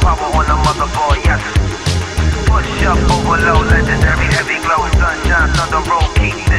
power on the motherboard, yes. Push up, overload, legendary, heavy glow, sunshine, thunder roll, keep